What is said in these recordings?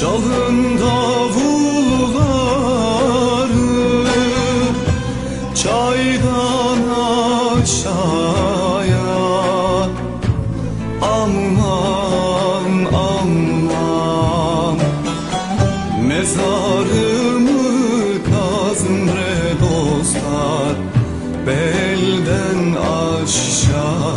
Çalın davulları Çaydan aşağıya. Aman aman Mezarımı kazın bre dostlar Belden aşağıya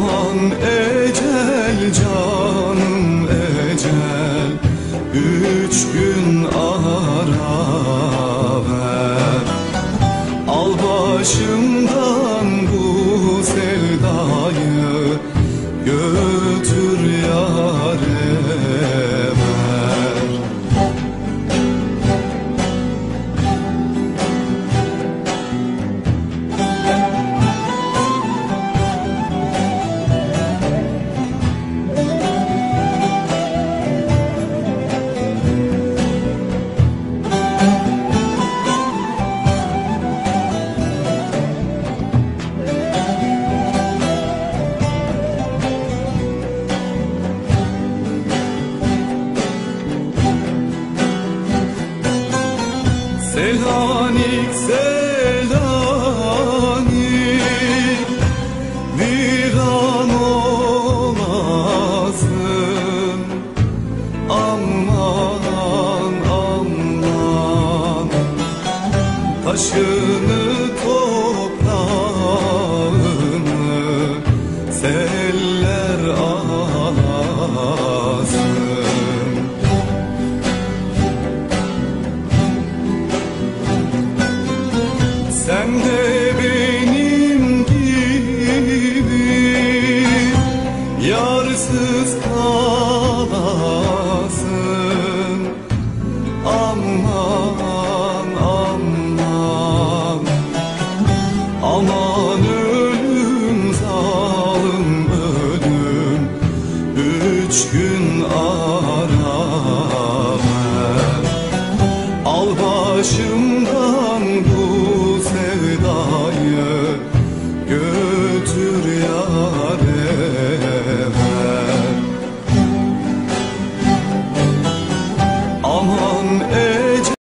Aman ecel canım ecel. Üç gün Selanik Selanik Viran olasın Aman aman. Taşını koy. Sen de benim gibi Yarsız kalasın. Aman aman. Aman ölüm zalim ölüm. Üç gün ara Al başım